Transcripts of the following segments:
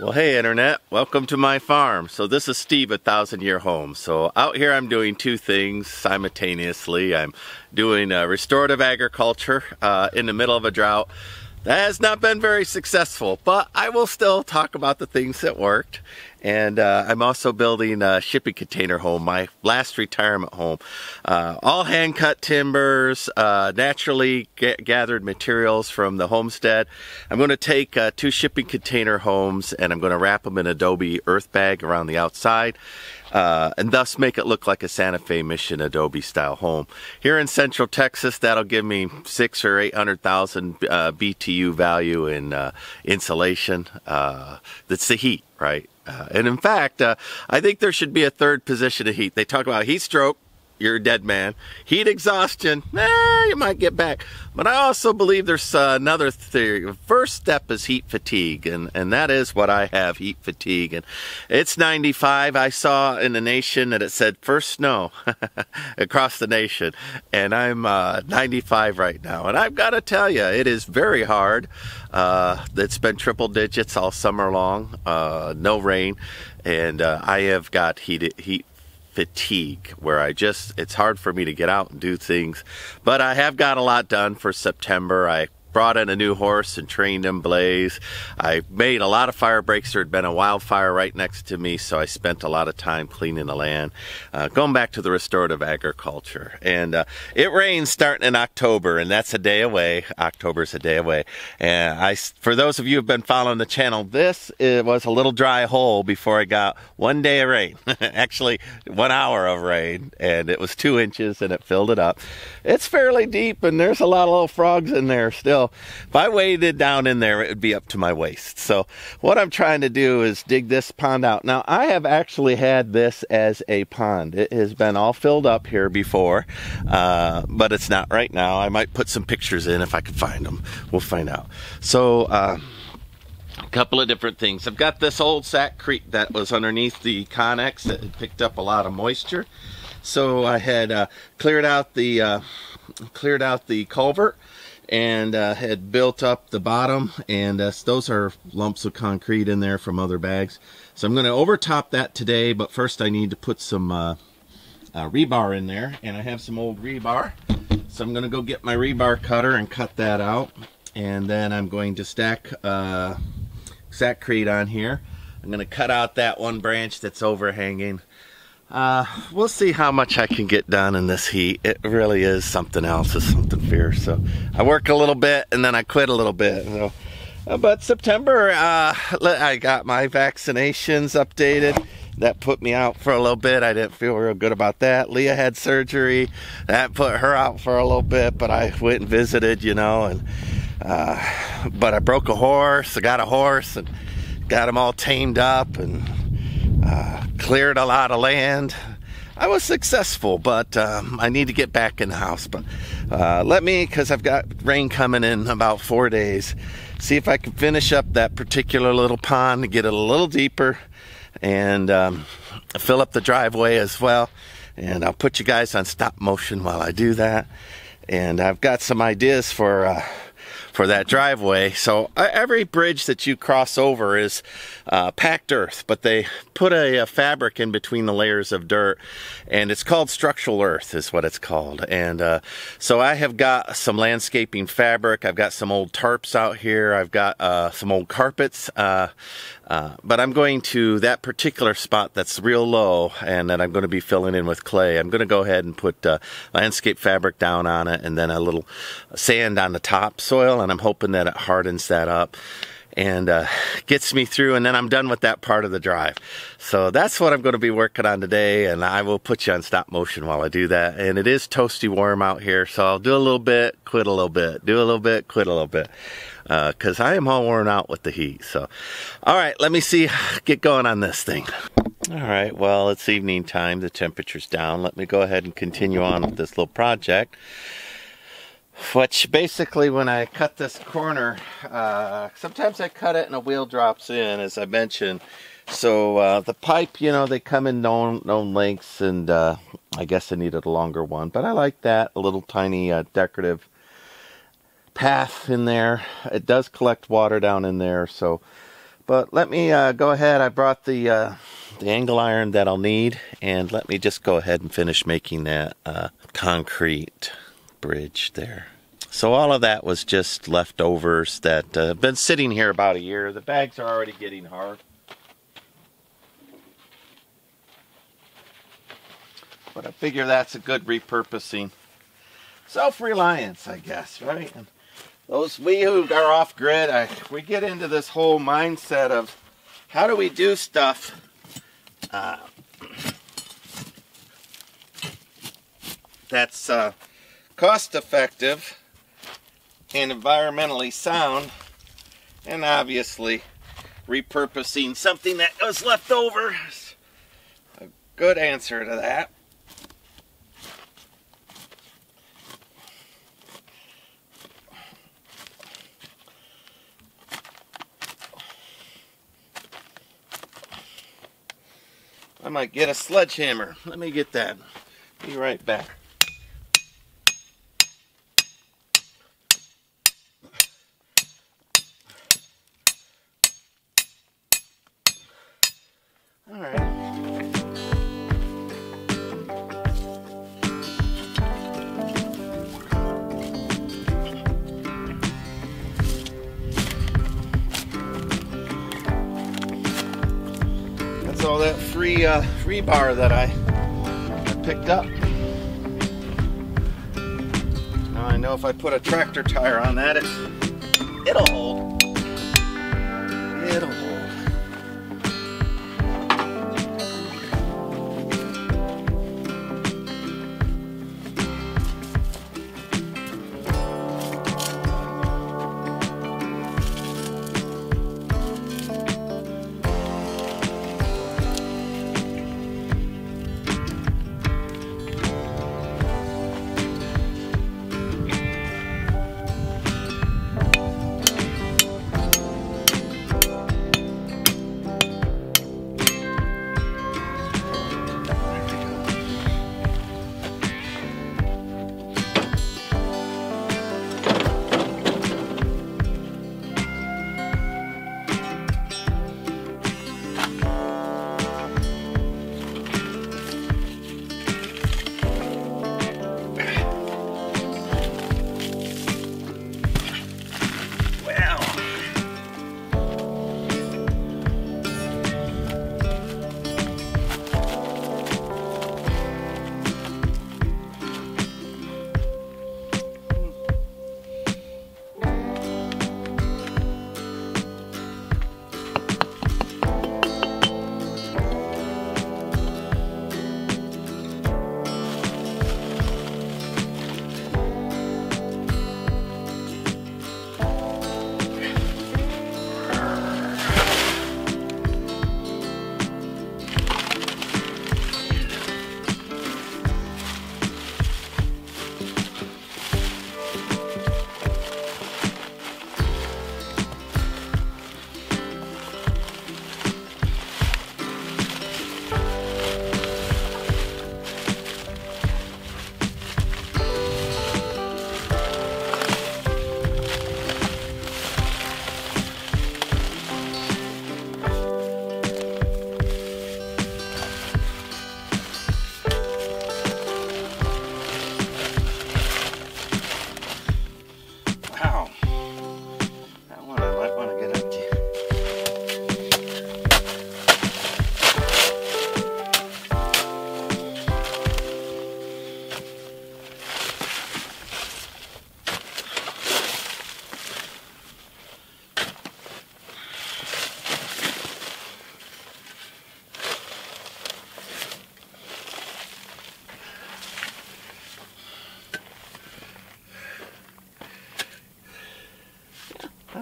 Well, hey, Internet, welcome to my farm. So, this is Steve at Thousand Year Home. So, out here I'm doing two things simultaneously. I'm doing uh, restorative agriculture uh, in the middle of a drought. That has not been very successful, but I will still talk about the things that worked. And uh, I'm also building a shipping container home, my last retirement home. Uh, all hand cut timbers, uh, naturally gathered materials from the homestead. I'm going to take uh, two shipping container homes and I'm going to wrap them in adobe earth bag around the outside. Uh, and thus make it look like a Santa Fe Mission Adobe style home. Here in Central Texas, that'll give me six or eight hundred thousand uh, BTU value in insulation. That's the heat, right? Uh, and in fact, uh, I think there should be a third position of heat. They talk about heat stroke, you're a dead man. Heat exhaustion, eh, you might get back. But I also believe there's uh, another theory. First step is heat fatigue, and, and that is what I have, heat fatigue. And it's 95. I saw in the nation that it said first snow across the nation, and I'm uh, 95 right now. And I've got to tell you, it is very hard. Uh, it's been triple digits all summer long, uh, no rain, and uh, I have got heat, heat fatigue where I just, it's hard for me to get out and do things. But I have got a lot done for September. I brought in a new horse and trained him Blaze. I made a lot of fire breaks. There had been a wildfire right next to me, so I spent a lot of time cleaning the land. Uh, going back to the restorative agriculture. And uh, it rains starting in October, and that's a day away. October's a day away. And I, for those of you who've been following the channel, this it was a little dry hole before I got one day of rain. Actually, one hour of rain, and it was two inches, and it filled it up. It's fairly deep, and there's a lot of little frogs in there still if I waded down in there, it would be up to my waist. So what I'm trying to do is dig this pond out. Now I have actually had this as a pond. It has been all filled up here before, uh, but it's not right now. I might put some pictures in if I can find them. We'll find out. So. Uh, a couple of different things. I've got this old Sakrete that was underneath the Connex that had picked up a lot of moisture. So I had uh, cleared out the uh, cleared out the culvert and uh, had built up the bottom and uh, those are lumps of concrete in there from other bags. So I'm going to overtop that today but first I need to put some uh, uh, rebar in there and I have some old rebar. So I'm going to go get my rebar cutter and cut that out and then I'm going to stack uh, Sakrete on here. I'm going to cut out that one branch that's overhanging uh, we'll see how much I can get done in this heat. It really is something else. It's something fierce. So I work a little bit and then I quit a little bit. So, uh, but September, uh, I got my vaccinations updated. That put me out for a little bit. I didn't feel real good about that. Leah had surgery. That put her out for a little bit, but I went and visited, you know, and uh, but I broke a horse. I got a horse and got him all tamed up and uh, cleared a lot of land. I was successful, but um, I need to get back in the house. But uh, let me, because I've got rain coming in about four days, see if I can finish up that particular little pond to get it a little deeper and um, fill up the driveway as well. And I'll put you guys on stop motion while I do that. And I've got some ideas for. Uh, for that driveway. So uh, every bridge that you cross over is uh, packed earth, but they put a, a, fabric in between the layers of dirt, and it's called structural earth, is what it's called. And uh, so I have got some landscaping fabric. I've got some old tarps out here. I've got uh, some old carpets. Uh, uh, but I'm going to that particular spot that's real low and that I'm going to be filling in with clay. I'm going to go ahead and put landscape fabric down on it and then a little sand on the topsoil and I'm hoping that it hardens that up and uh, gets me through and then I'm done with that part of the drive. So that's what I'm going to be working on today and I will put you on stop motion while I do that. And it is toasty warm out here so I'll do a little bit, quit a little bit, do a little bit, quit a little bit because uh, I am all worn out with the heat. So, all right, let me see, get going on this thing. All right, well, it's evening time. The temperature's down. Let me go ahead and continue on with this little project. Which basically, when I cut this corner, uh, sometimes I cut it and a wheel drops in, as I mentioned. So uh, the pipe, you know, they come in known known lengths, and uh, I guess I needed a longer one. But I like that, a little tiny uh, decorative path in there. It does collect water down in there, so But let me uh, go ahead. I brought the uh, the angle iron that I'll need, and let me just go ahead and finish making that concrete bridge there. So all of that was just leftovers that uh, have been sitting here about a year. The bags are already getting hard. But I figure that's a good repurposing. Self-reliance, I guess, right? And those we who are off grid, we get into this whole mindset of how do we do stuff uh, that's uh, cost effective and environmentally sound and obviously repurposing something that was left over a good answer to that. I might get a sledgehammer. Let me get that. Be right back. Free uh, rebar that I, I picked up. Now I know if I put a tractor tire on that, it, it'll hold. It'll hold.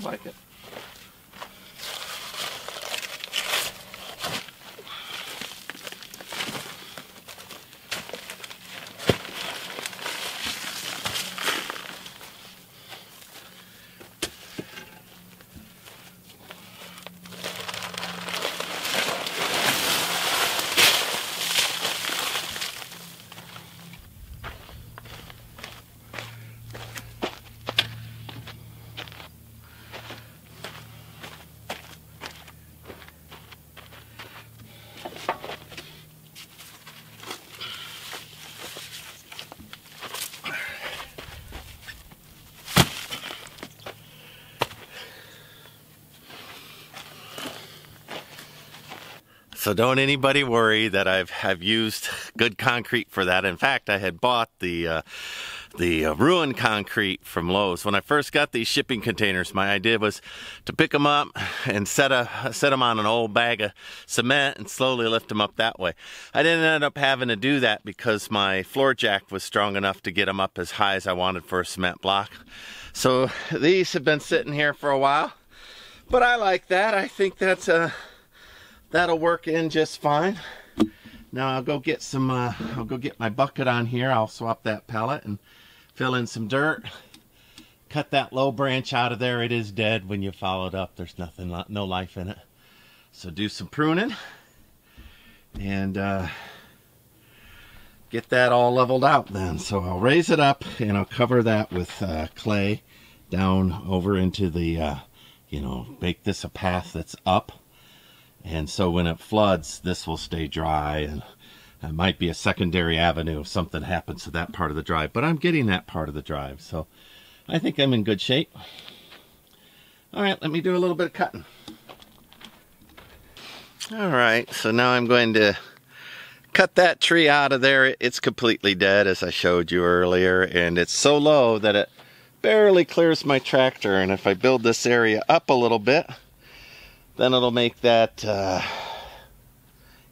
Like it. So don't anybody worry that I've have used good concrete for that. In fact, I had bought the uh, the uh, ruined concrete from Lowe's. When I first got these shipping containers, my idea was to pick them up and set a set them on an old bag of cement and slowly lift them up that way. I didn't end up having to do that because my floor jack was strong enough to get them up as high as I wanted for a cement block. So these have been sitting here for a while, but I like that. I think that's a that'll work in just fine. Now I'll go get some, uh, I'll go get my bucket on here. I'll swap that pellet and fill in some dirt. Cut that low branch out of there. It is dead when you follow it up. There's nothing, no life in it. So do some pruning and uh, get that all leveled out then. So I'll raise it up and I'll cover that with uh, clay down over into the, uh, you know, make this a path that's up. And so when it floods, this will stay dry and it might be a secondary avenue if something happens to that part of the drive, but I'm getting that part of the drive, so I think I'm in good shape. All right, let me do a little bit of cutting. All right, so now I'm going to cut that tree out of there. It's completely dead, as I showed you earlier, and it's so low that it barely clears my tractor, and if I build this area up a little bit, then it'll make that uh,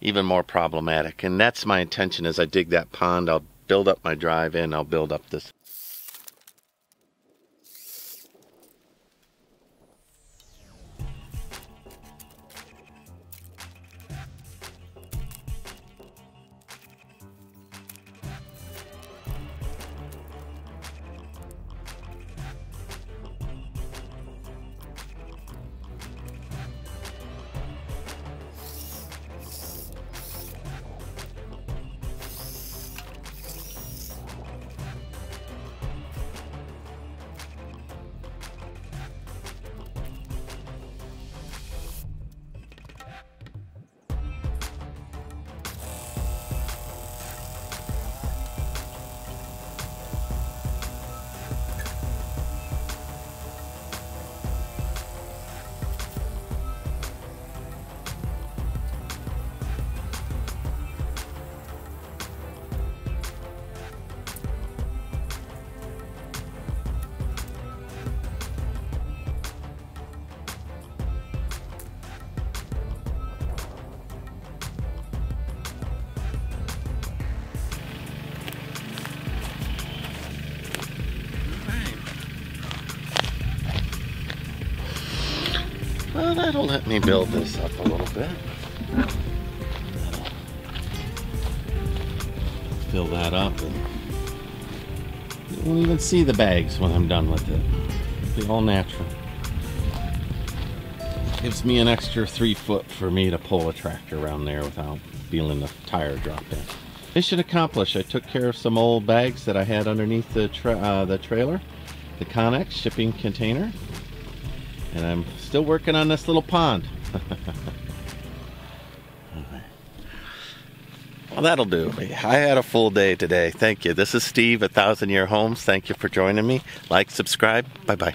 even more problematic. And that's my intention as I dig that pond. I'll build up my drive in, I'll build up this Well, that'll let me build this up a little bit. fill that up and you won't even see the bags when I'm done with it. It'll be all natural. Gives me an extra three foot for me to pull a tractor around there without feeling the tire drop in. Mission accomplished. I took care of some old bags that I had underneath the, tra uh, the trailer, the Connex shipping container. And I'm still working on this little pond. well, that'll do. I had a full day today. Thank you. This is Steve at Thousand Year Homes. Thank you for joining me. Like, subscribe. Bye bye.